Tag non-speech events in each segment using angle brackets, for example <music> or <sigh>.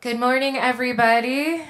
Good morning, everybody.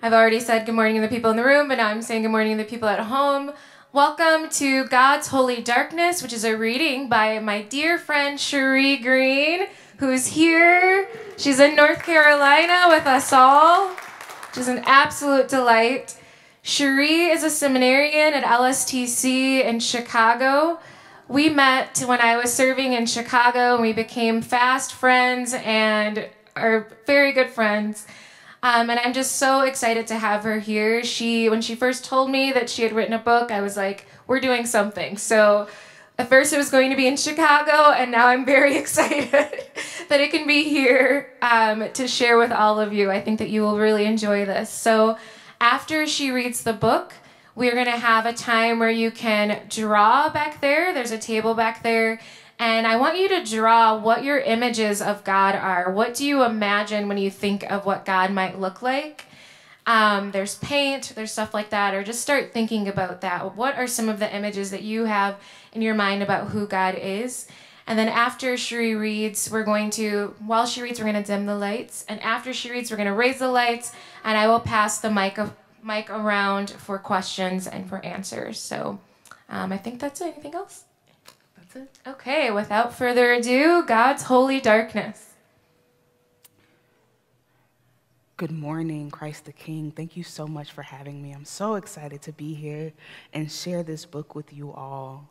I've already said good morning to the people in the room, but now I'm saying good morning to the people at home. Welcome to God's Holy Darkness, which is a reading by my dear friend Sharei Green, who's here. She's in North Carolina with us all, which is an absolute delight. Sharei is a seminarian at LSTC in Chicago. We met when I was serving in Chicago, and we became fast friends and are very good friends. Um, and I'm just so excited to have her here. She, when she first told me that she had written a book, I was like, "We're doing something." So, at first it was going to be in Chicago, and now I'm very <laughs> excited that it can be here um, to share with all of you. I think that you will really enjoy this. So, after she reads the book, we're going to have a time where you can draw back there. There's a table back there and I want you to draw what your images of God are. What do you imagine when you think of what God might look like? Um, there's paint, there's stuff like that, or just start thinking about that. What are some of the images that you have in your mind about who God is? And then after Sharei reads, we're going to, while she reads, we're going to dim the lights. And after she reads, we're going to raise the lights, and I will pass the mic, mic around for questions and for answers. So um, I think that's it. Anything else? That's it. Okay, without further ado, God's holy darkness. Good morning, Christ the King. Thank you so much for having me. I'm so excited to be here and share this book with you all.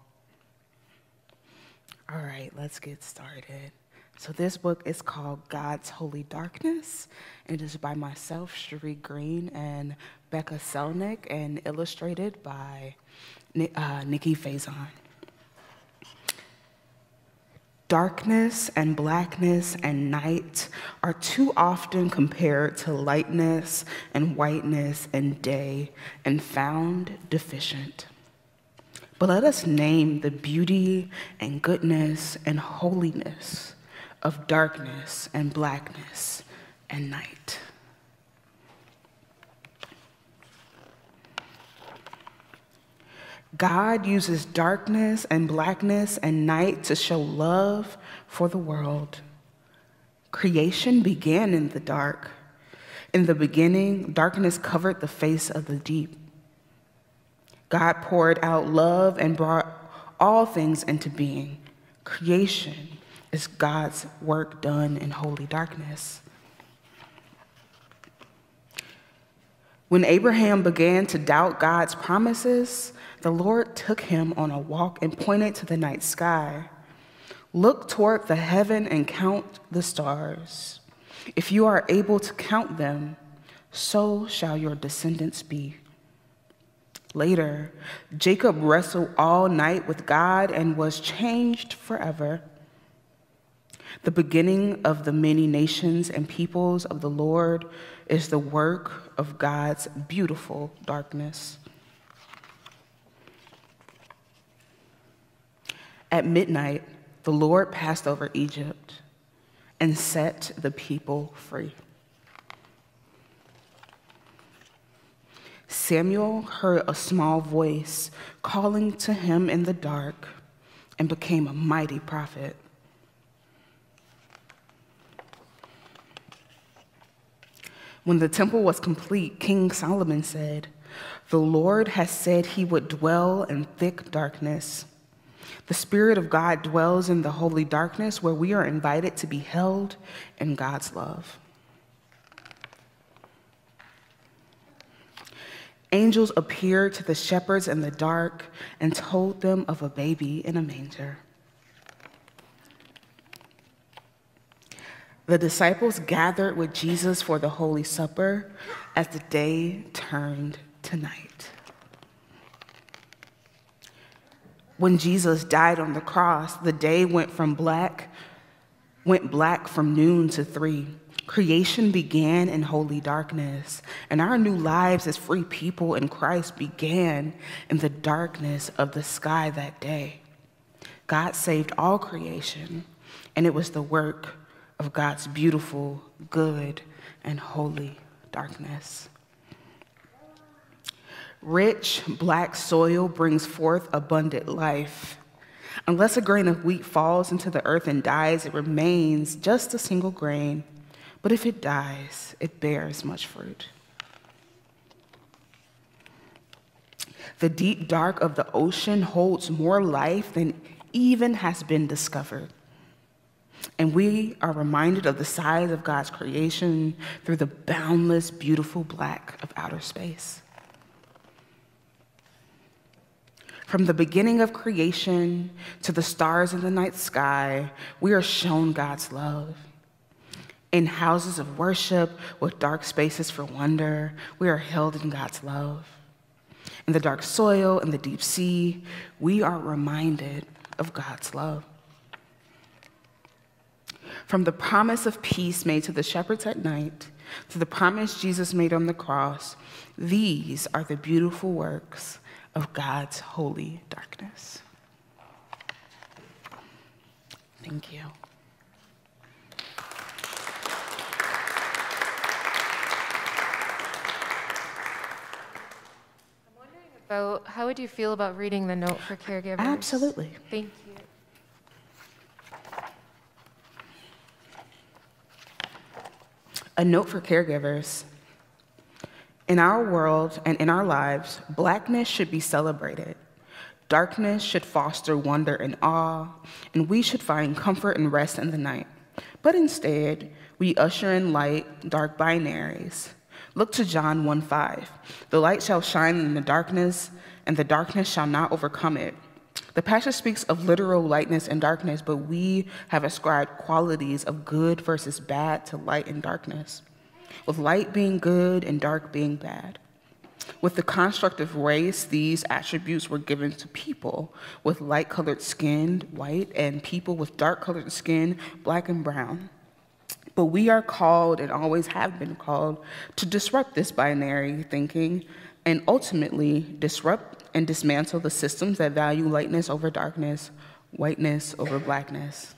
All right, let's get started. So, this book is called God's Holy Darkness. It is by myself, Sharei Green, and Becca Selnick, and illustrated by uh, Nikki Faison. Darkness and blackness and night are too often compared to lightness and whiteness and day and found deficient. But let us name the beauty and goodness and holiness of darkness and blackness and night. God uses darkness and blackness and night to show love for the world. Creation began in the dark. In the beginning, darkness covered the face of the deep. God poured out love and brought all things into being. Creation is God's work done in holy darkness. When Abraham began to doubt God's promises, the Lord took him on a walk and pointed to the night sky. Look toward the heaven and count the stars. If you are able to count them, so shall your descendants be. Later, Jacob wrestled all night with God and was changed forever. The beginning of the many nations and peoples of the Lord is the work of God's beautiful darkness. At midnight, the Lord passed over Egypt and set the people free. Samuel heard a small voice calling to him in the dark and became a mighty prophet. When the temple was complete, King Solomon said, The Lord has said he would dwell in thick darkness the Spirit of God dwells in the holy darkness where we are invited to be held in God's love. Angels appeared to the shepherds in the dark and told them of a baby in a manger. The disciples gathered with Jesus for the Holy Supper as the day turned to night. when Jesus died on the cross, the day went from black, went black from noon to three. Creation began in holy darkness, and our new lives as free people in Christ began in the darkness of the sky that day. God saved all creation, and it was the work of God's beautiful, good, and holy darkness. Rich black soil brings forth abundant life. Unless a grain of wheat falls into the earth and dies, it remains just a single grain. but if it dies, it bears much fruit. The deep dark of the ocean holds more life than even has been discovered. And we are reminded of the size of God's creation through the boundless, beautiful black of outer space. From the beginning of creation to the stars in the night sky, we are shown God's love. In houses of worship with dark spaces for wonder, we are held in God's love. In the dark soil and the deep sea, we are reminded of God's love. From the promise of peace made to the shepherds at night to the promise Jesus made on the cross, these are the beautiful works of God's holy darkness. Thank you. I'm wondering about how would you feel about reading the note for caregivers? Absolutely. Thank you. A note for caregivers. In our world and in our lives, blackness should be celebrated. Darkness should foster wonder and awe, and we should find comfort and rest in the night. But instead, we usher in light, dark binaries. Look to John 1 5. The light shall shine in the darkness, and the darkness shall not overcome it. The passage speaks of literal lightness and darkness, but we have ascribed qualities of good versus bad to light and darkness, with light being good and dark being bad. With the construct of race, these attributes were given to people with light colored skin, white, and people with dark colored skin, black and brown. But we are called and always have been called to disrupt this binary thinking and ultimately disrupt and dismantle the systems that value lightness over darkness, whiteness over blackness.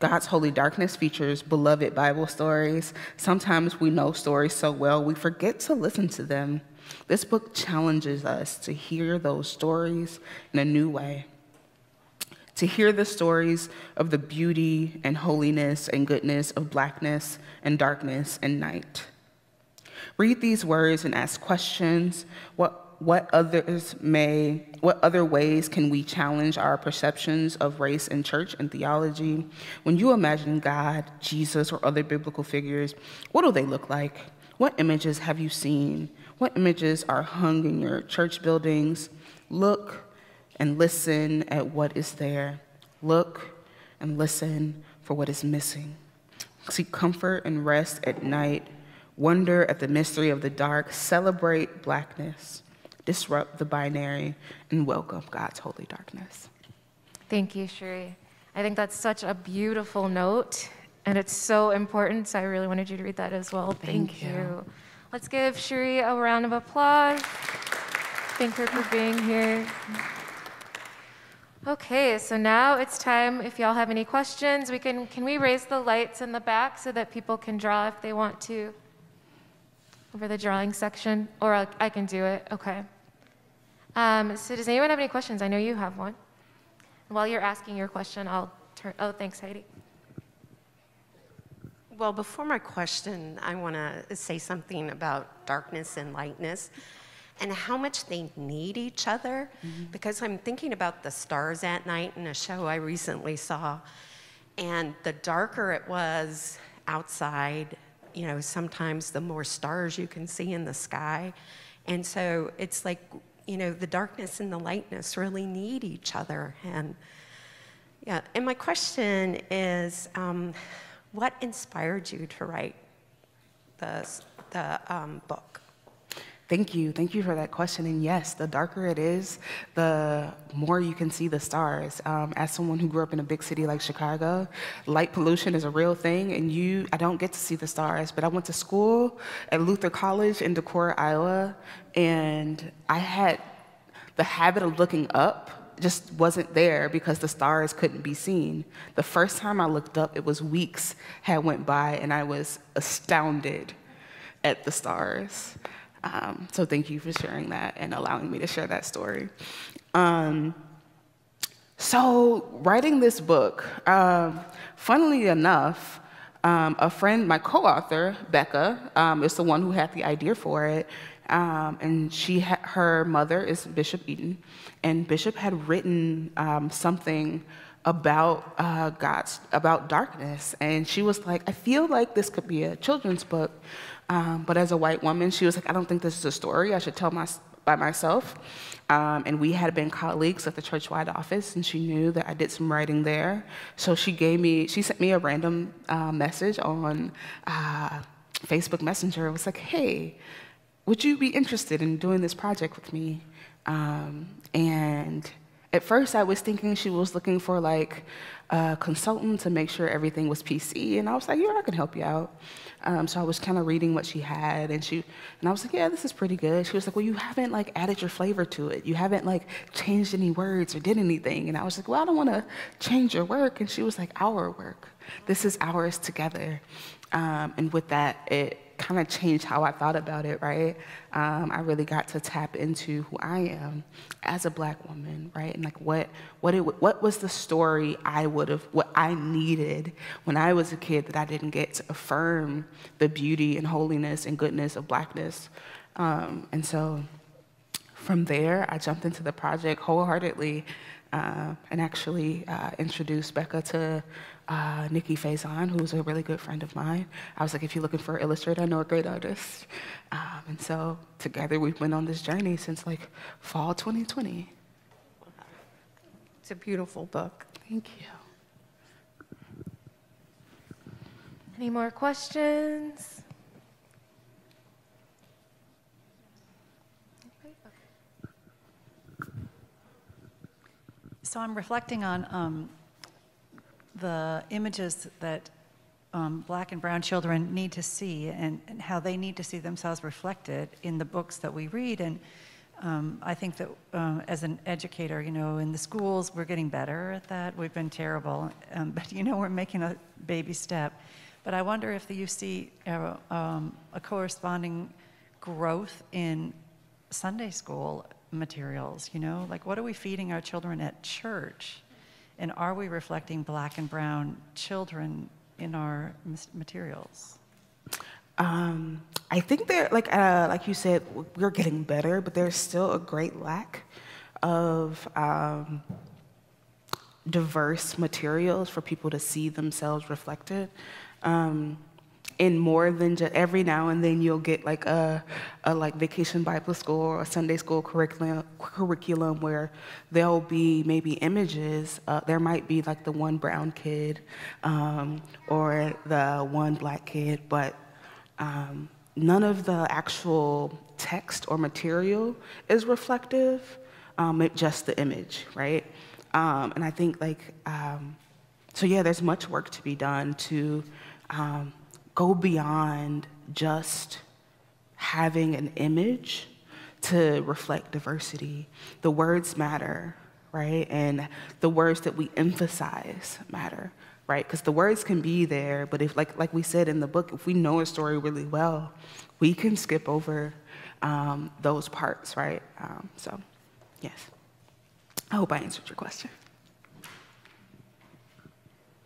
God's holy darkness features beloved Bible stories. Sometimes we know stories so well we forget to listen to them. This book challenges us to hear those stories in a new way to hear the stories of the beauty and holiness and goodness of blackness and darkness and night. Read these words and ask questions. What, what others may, what other ways can we challenge our perceptions of race and church and theology? When you imagine God, Jesus, or other biblical figures, what do they look like? What images have you seen? What images are hung in your church buildings? Look and listen at what is there. Look and listen for what is missing. Seek comfort and rest at night. Wonder at the mystery of the dark. Celebrate blackness. Disrupt the binary and welcome God's holy darkness. Thank you, Sharei. I think that's such a beautiful note, and it's so important. So I really wanted you to read that as well. Thank, Thank you. you. Let's give Sharei a round of applause. Thank her for being here. Okay, so now it's time. If y'all have any questions, we can can we raise the lights in the back so that people can draw if they want to over the drawing section, or I'll, I can do it. Okay. Um, so does anyone have any questions? I know you have one. While you're asking your question, I'll turn. Oh, thanks, Heidi. Well, before my question, I want to say something about darkness and lightness and how much they need each other mm-hmm. because I'm thinking about the stars at night in a show I recently saw. And the darker it was outside, you know, sometimes the more stars you can see in the sky. And so it's like, you know, the darkness and the lightness really need each other. And yeah, and my question is um, what inspired you to write the, the um, book? Thank you. Thank you for that question. And yes, the darker it is, the more you can see the stars. Um, as someone who grew up in a big city like Chicago, light pollution is a real thing, and you, I don't get to see the stars. But I went to school at Luther College in Decorah, Iowa, and I had the habit of looking up just wasn't there because the stars couldn't be seen. The first time I looked up, it was weeks had went by, and I was astounded at the stars. Um, so thank you for sharing that and allowing me to share that story. Um, so writing this book, uh, funnily enough, um, a friend, my co-author, Becca, um, is the one who had the idea for it. Um, and she her mother is Bishop Eaton. and Bishop had written um, something about uh, God's about darkness, and she was like, "I feel like this could be a children's book," um, but as a white woman, she was like, "I don't think this is a story. I should tell my by myself." Um, and we had been colleagues at the churchwide office, and she knew that I did some writing there. So she gave me, she sent me a random uh, message on uh, Facebook Messenger. It was like, "Hey." would you be interested in doing this project with me? Um, and at first, I was thinking she was looking for like a consultant to make sure everything was PC, and I was like, "Yeah, I can help you out." Um, so I was kind of reading what she had, and she and I was like, "Yeah, this is pretty good." She was like, "Well, you haven't like added your flavor to it. You haven't like changed any words or did anything." And I was like, "Well, I don't want to change your work." And she was like, "Our work. This is ours together." Um, and with that, it kind of changed how I thought about it, right? Um, I really got to tap into who I am as a black woman, right? And like what what it what was the story I would have what I needed when I was a kid that I didn't get to affirm the beauty and holiness and goodness of blackness. Um, and so from there, I jumped into the project wholeheartedly uh, and actually uh, introduced Becca to uh, Nikki Faison, who's a really good friend of mine. I was like, if you're looking for an illustrator, I know a great artist. Um, and so together we've been on this journey since like fall 2020. It's a beautiful book. Thank you. Any more questions? So I'm reflecting on um, the images that um, black and brown children need to see and, and, how they need to see themselves reflected in the books that we read. And um, I think that um, as an educator, you know, in the schools, we're getting better at that. We've been terrible, um, <laughs> but you know, we're making a baby step. But I wonder if you see a, um, a corresponding growth in Sunday school materials, you know? Like, what are we feeding our children at church? And are we reflecting black and brown children in our materials? Um, I think there, like uh, like you said, we're getting better, but there's still a great lack of um, diverse materials for people to see themselves reflected. Um, in more than just every now and then you'll get like a, a like vacation Bible school or a Sunday school curriculum curriculum where there'll be maybe images. Uh, there might be like the one brown kid um, or the one black kid, but um, none of the actual text or material is reflective. Um, just the image, right? Um, and I think like um, so. Yeah, there's much work to be done to um, go beyond just having an image to reflect diversity. The words matter, right? And the words that we emphasize matter, right? Because the words can be there, but if, like, like we said in the book, if we know a story really well, we can skip over um, those parts, right? Um, so, yes. I hope I answered your question.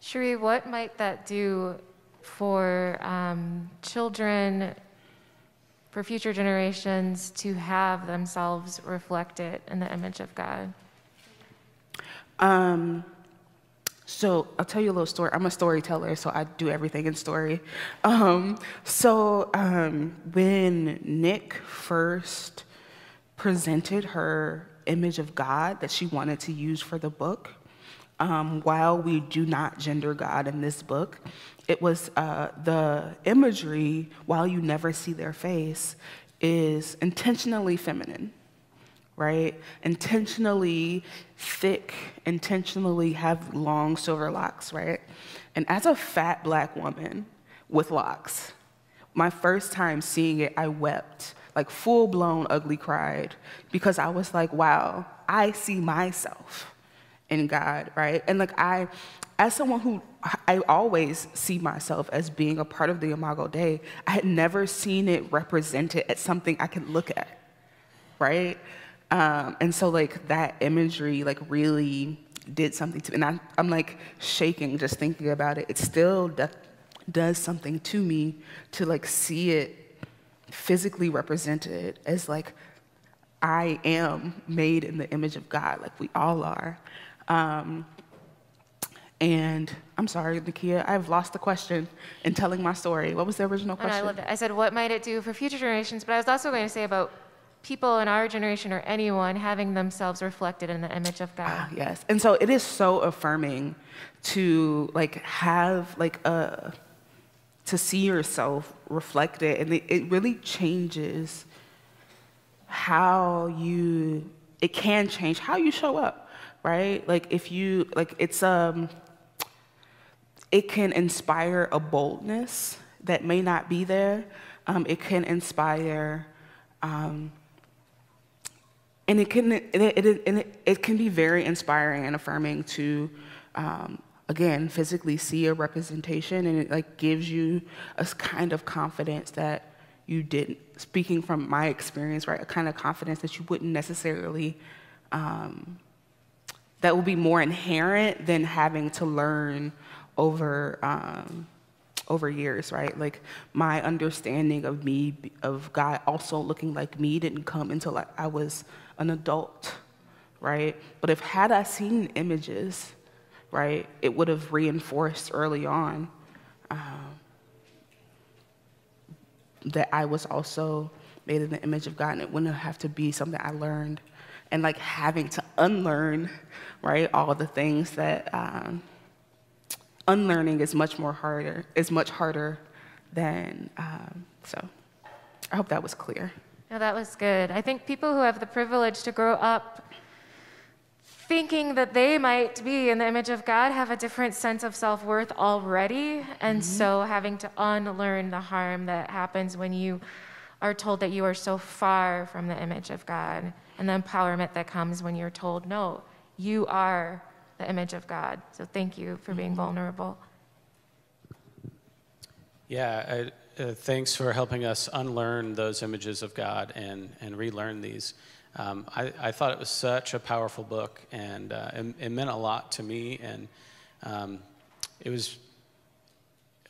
Sharei, what might that do for um, children, for future generations to have themselves reflected in the image of God? Um, so I'll tell you a little story. I'm a storyteller, so I do everything in story. Um, so um, when Nick first presented her image of God that she wanted to use for the book, um, while we do not gender God in this book, it was uh, the imagery, while you never see their face, is intentionally feminine, right? Intentionally thick, intentionally have long silver locks, right? And as a fat black woman with locks, my first time seeing it, I wept, like full blown ugly cried, because I was like, wow, I see myself in God, right? And like I, as someone who I always see myself as being a part of the Imago Dei, I had never seen it represented as something I could look at, right? Um, and so like that imagery like really did something to me. And I, I'm like shaking just thinking about it. It still, does something to me to like see it physically represented as like I am made in the image of God, like we all are. Um, and I'm sorry, Nakia, I've lost the question in telling my story. What was the original And I question? loved it. I said, what might it do for future generations? But I was also going to say about people in our generation or anyone having themselves reflected in the image of God. Ah, yes. And so it is so affirming to like have like a to see yourself reflected and it, it really changes how you it can change how you show up, right? Like if you like it's um it can inspire a boldness that may not be there. Um, it can inspire um, and it can it, it, it, it can be very inspiring and affirming to um, again physically see a representation and it like gives you a kind of confidence that you didn't speaking from my experience right a kind of confidence that you wouldn't necessarily um, that will be more inherent than having to learn over um, over years, right? Like my understanding of me, of God also looking like me, didn't come until I, I was an adult, right? But if had I seen images, right, it would have reinforced early on um, that I was also made in the image of God, and it wouldn't have to be something I learned, and like having to unlearn, right, all the things that. Um, unlearning is much more harder is much harder than um, so i hope that was clear No, that was good. I think people who have the privilege to grow up thinking that they might be in the image of God have a different sense of self worth already. And so having to unlearn the harm that happens when you are told that you are so far from the image of God and the empowerment that comes when you're told, no, you are the image of God. So thank you for being vulnerable. Yeah, I, uh, thanks for helping us unlearn those images of God and, and relearn these. Um, I, I thought it was such a powerful book, and uh, it, it meant a lot to me. And um, it was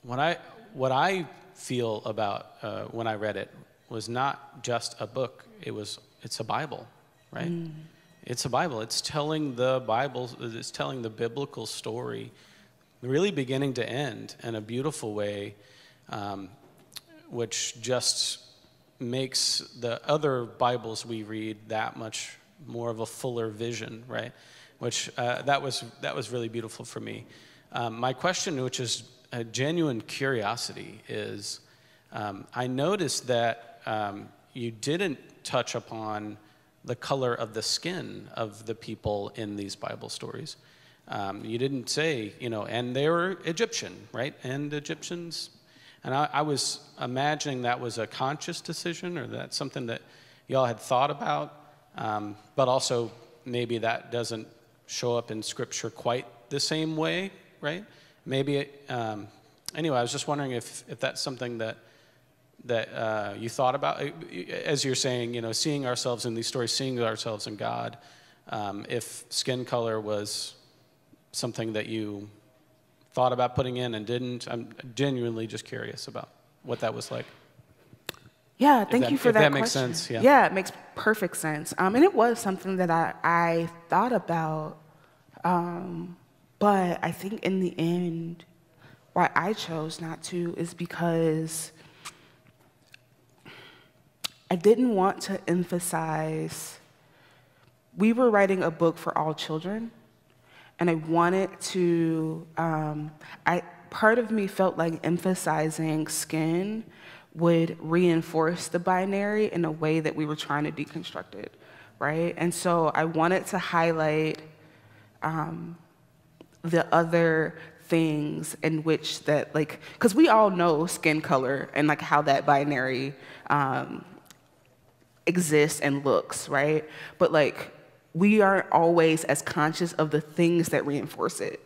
what I what I feel about uh, when I read it was not just a book. It was it's a Bible, right? It's a Bible. It's telling the Bible. It's telling the biblical story, really beginning to end in a beautiful way, um, which just makes the other Bibles we read that much more of a fuller vision, right? Which uh, that was that was really beautiful for me. Um, my question, which is a genuine curiosity, is um, I noticed that um, you didn't touch upon the color of the skin of the people in these Bible stories. Um, you didn't say, you know, and they were Egyptian, right? And Egyptians and I, I was imagining that was a conscious decision or that's something that y'all had thought about, um, but also maybe that doesn't show up in Scripture quite the same way, right? Maybe, it, um, anyway, I was just wondering if, if that's something that, that uh, you thought about, as you're saying, you know, seeing ourselves in these stories, seeing ourselves in God, um, if skin color was something that you thought about putting in and didn't. I'm genuinely just curious about what that was like. yeah thank that- you for that, that makes question. sense, yeah. yeah it makes perfect sense um, and it was something that i, I thought about um, but i think in the end why i chose not to is because i didn't want to emphasize we were writing a book for all children and I wanted to. Um, I part of me felt like emphasizing skin would reinforce the binary in a way that we were trying to deconstruct it, right? And so I wanted to highlight um, the other things in which that like because we all know skin color and like how that binary um, exists and looks, right? But like we aren't always as conscious of the things that reinforce it,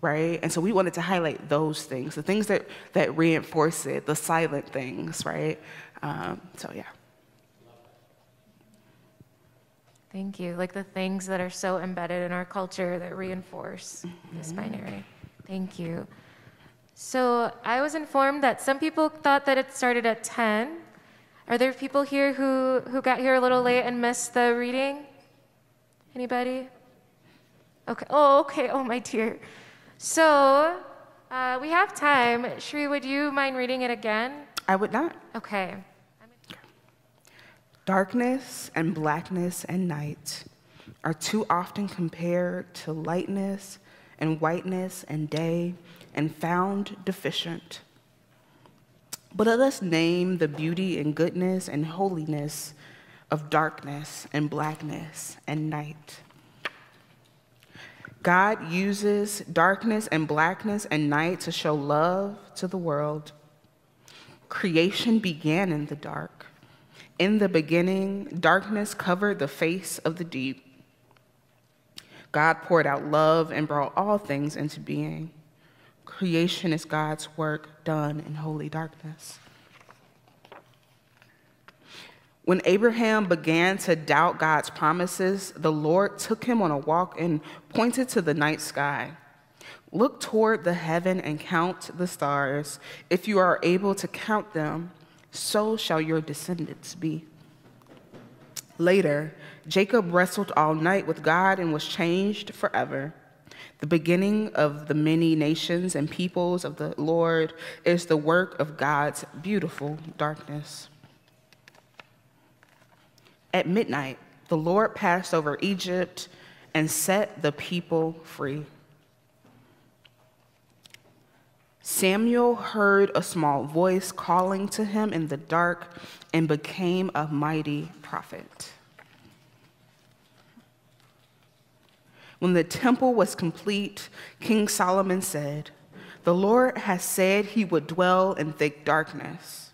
right? And so we wanted to highlight those things, the things that that reinforce it, the silent things, right? Um, so yeah. Thank you. Like the things that are so embedded in our culture that reinforce this binary. Thank you. So I was informed that some people thought that it started at 10. Are there people here who, who got here a little late and missed the reading? Anybody? Okay. Oh, okay. Oh, my dear. So uh, we have time. Sharei, would you mind reading it again? I would not. Okay. Darkness and blackness and night are too often compared to lightness and whiteness and day and found deficient. But let us name the beauty and goodness and holiness of darkness and blackness and night. God uses darkness and blackness and night to show love to the world. Creation began in the dark. In the beginning, darkness covered the face of the deep. God poured out love and brought all things into being. Creation is God's work done in holy darkness. When Abraham began to doubt God's promises, the Lord took him on a walk and pointed to the night sky. Look toward the heaven and count the stars. If you are able to count them, so shall your descendants be. Later, Jacob wrestled all night with God and was changed forever. The beginning of the many nations and peoples of the Lord is the work of God's beautiful darkness. At midnight, the Lord passed over Egypt and set the people free. Samuel heard a small voice calling to him in the dark and became a mighty prophet. When the temple was complete, King Solomon said, The Lord has said he would dwell in thick darkness.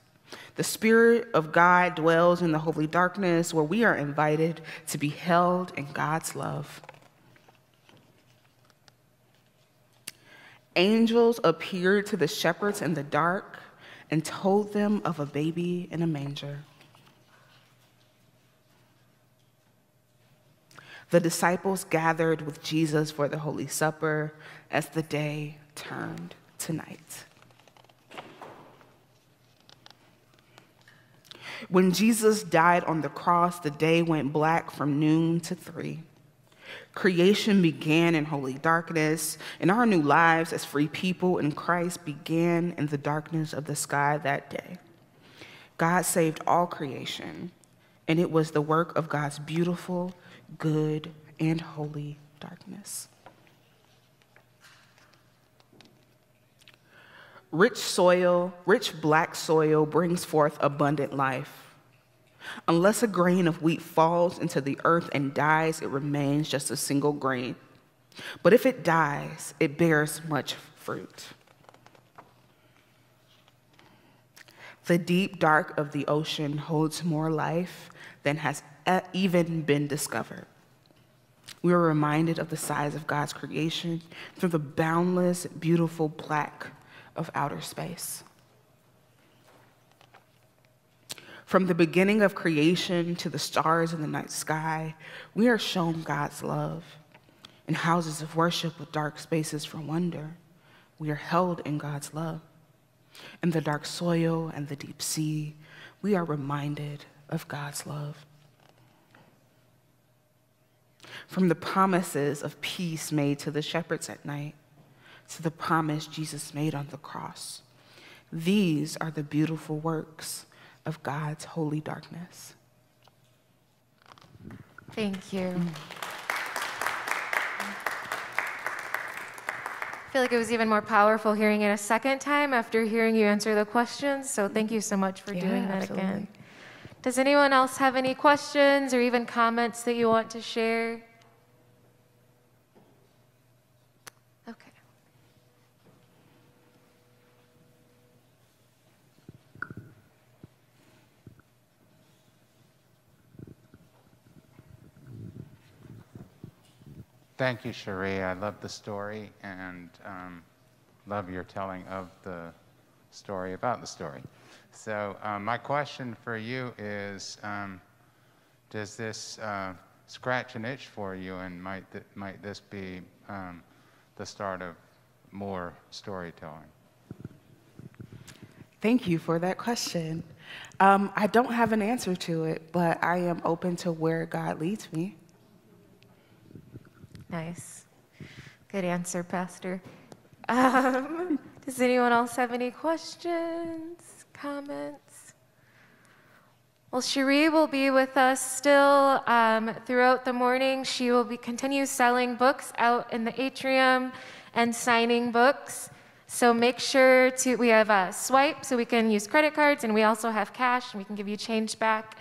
The Spirit of God dwells in the holy darkness where we are invited to be held in God's love. Angels appeared to the shepherds in the dark and told them of a baby in a manger. The disciples gathered with Jesus for the Holy Supper as the day turned to night. When Jesus died on the cross, the day went black from noon to three. Creation began in holy darkness, and our new lives as free people in Christ began in the darkness of the sky that day. God saved all creation, and it was the work of God's beautiful, good, and holy darkness. Rich soil, rich black soil brings forth abundant life. Unless a grain of wheat falls into the earth and dies, it remains just a single grain. But if it dies, it bears much fruit. The deep dark of the ocean holds more life than has even been discovered. We are reminded of the size of God's creation through the boundless, beautiful black of outer space. From the beginning of creation to the stars in the night sky, we are shown God's love. In houses of worship with dark spaces for wonder, we are held in God's love. In the dark soil and the deep sea, we are reminded of God's love. From the promises of peace made to the shepherds at night, to the promise Jesus made on the cross. These are the beautiful works of God's holy darkness. Thank you. Mm. I feel like it was even more powerful hearing it a second time after hearing you answer the questions. So thank you so much for Yeah, doing that absolutely. again. Does anyone else have any questions or even comments that you want to share? Okay. Thank you, Sharei. I love the story and um, love your telling of the story about the story. So, um, my question for you is um, Does this uh, scratch an itch for you, and might, th- might this be um, the start of more storytelling? Thank you for that question. Um, I don't have an answer to it, but I am open to where God leads me. Nice. Good answer, Pastor. Um, <laughs> does anyone else have any questions, comments? Well, Sharei will be with us still um, throughout the morning. She will be continue selling books out in the atrium and signing books. So make sure to we have a swipe so we can use credit cards, and we also have cash and we can give you change back.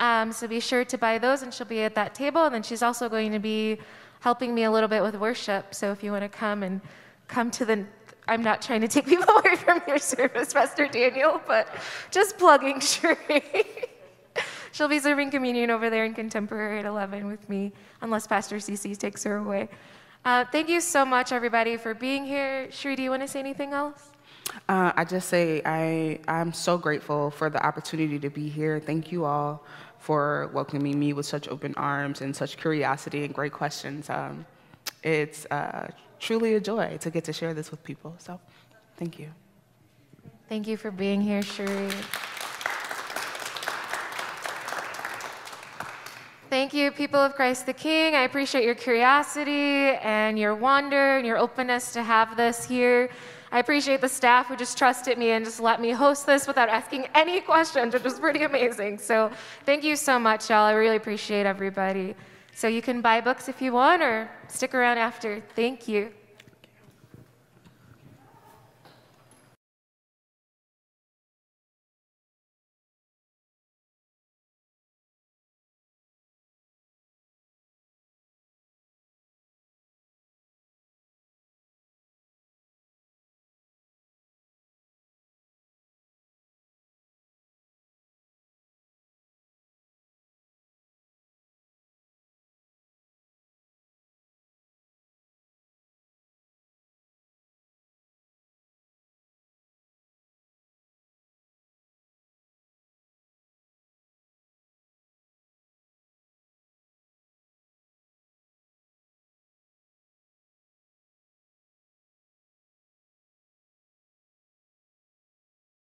Um, so be sure to buy those, and she'll be at that table. And then she's also going to be helping me a little bit with worship. So if you want to come and come to the I'm not trying to take <laughs> people away from your service, Pastor Daniel, but just plugging <laughs> Sharei. She'll be serving communion over there in contemporary at 11 with me, unless Pastor CC takes her away. Uh, thank you so much, everybody, for being here. Sharei, do you want to say anything else? Uh, I just say I, I'm so grateful for the opportunity to be here. Thank you all for welcoming me with such open arms and such curiosity and great questions. Um, it's uh, truly a joy to get to share this with people. So, thank you. Thank you for being here, Sharei. Thank you, people of Christ the King. I appreciate your curiosity and your wonder and your openness to have this here. I appreciate the staff who just trusted me and just let me host this without asking any <laughs> questions, which was pretty amazing. So thank you so much, y'all. I really appreciate everybody. So you can buy books if you want or stick around after. Thank you.